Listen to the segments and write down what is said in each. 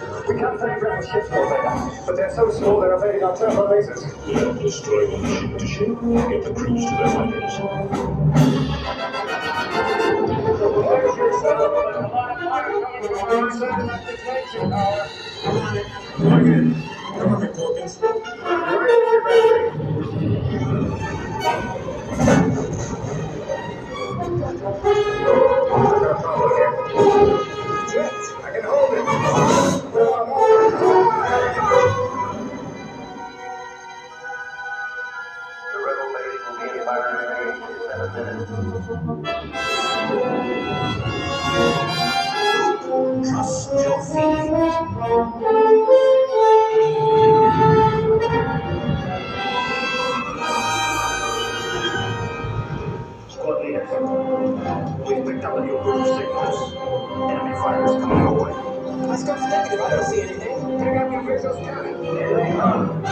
We can't take ground ships Omega, but they're so small they're evading our turbo lasers. We'll destroy them ship to ship and get the crews to their fighters. Bring it in. Come on, Hawkins. Trust your leaders, we've picked up a signals. Enemy fighters coming our way. I don't see anything. Pick up your visual scanning. Here they come.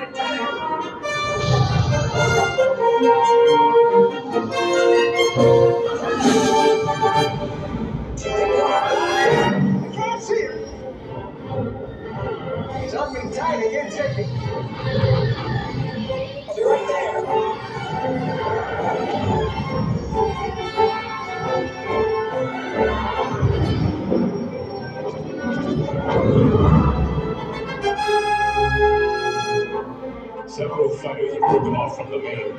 It, On me tight, can't take. I'll be right there. Several fighters have broken off from the main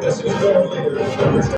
This is their leader.